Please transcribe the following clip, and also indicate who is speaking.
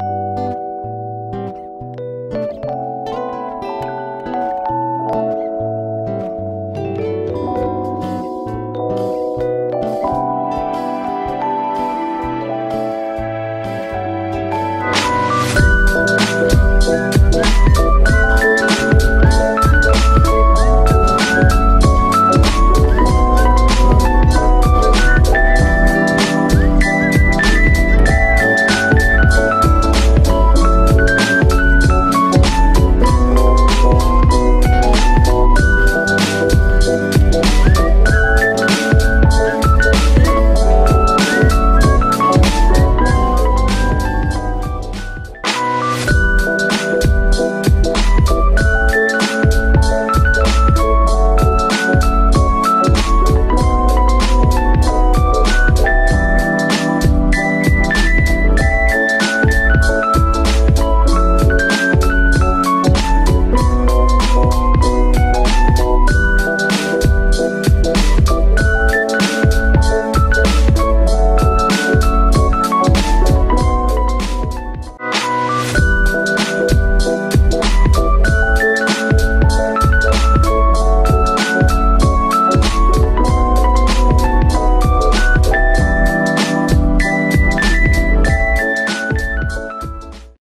Speaker 1: you